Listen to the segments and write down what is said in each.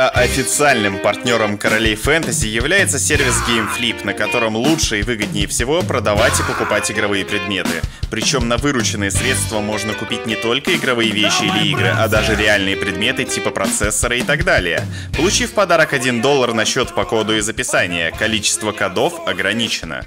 А официальным партнером королей фэнтези является сервис GameFlip, на котором лучше и выгоднее всего продавать и покупать игровые предметы. Причем на вырученные средства можно купить не только игровые вещи или игры, а даже реальные предметы типа процессора и так далее. Получив подарок 1 доллар на счет по коду из описания, количество кодов ограничено.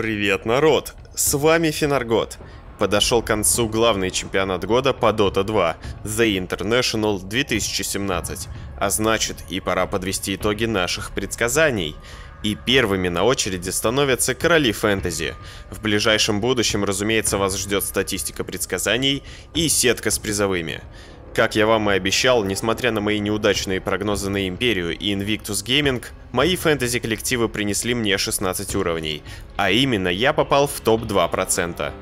Привет, народ! С вами Финаргот. Подошел к концу главный чемпионат года по Dota 2 The International 2017, а значит и пора подвести итоги наших предсказаний. И первыми на очереди становятся короли фэнтези. В ближайшем будущем, разумеется, вас ждет статистика предсказаний и сетка с призовыми. Как я вам и обещал, несмотря на мои неудачные прогнозы на Империю и Invictus Gaming, мои фэнтези-коллективы принесли мне 16 уровней, а именно я попал в топ-2%.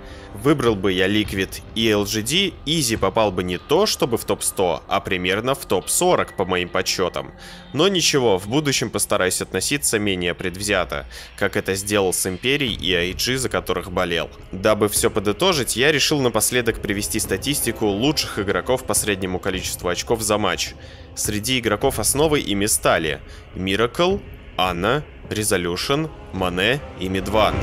Выбрал бы я Liquid и LGD, Изи попал бы не то, чтобы в топ-100, а примерно в топ-40 по моим подсчетам. Но ничего, в будущем постараюсь относиться менее предвзято, как это сделал с Империей и IG, за которых болел. Дабы все подытожить, я решил напоследок привести статистику лучших игроков по среднему количеству очков за матч. Среди игроков основы ими стали Miracle, Анна, Resolution, Мане и Мидван.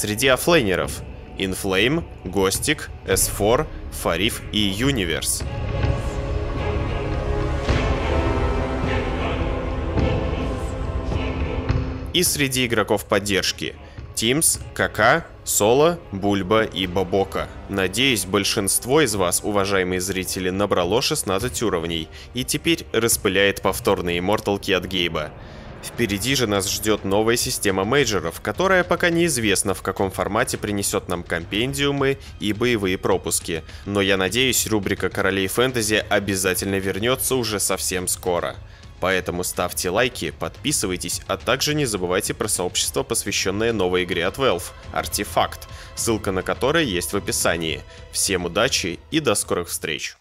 Среди оффлейнеров Inflame, Гостик, S4, Фариф и Universe. И среди игроков поддержки Teams, КК, Соло, Бульба и Бабока. Надеюсь, большинство из вас, уважаемые зрители, набрало 16 уровней и теперь распыляет повторные морталки от Гейба. Впереди же нас ждет новая система мейджоров, которая пока неизвестна в каком формате принесет нам компендиумы и боевые пропуски. Но я надеюсь, рубрика Королей Фэнтези обязательно вернется уже совсем скоро. Поэтому ставьте лайки, подписывайтесь, а также не забывайте про сообщество, посвященное новой игре от Valve – Артефакт, ссылка на которое есть в описании. Всем удачи и до скорых встреч!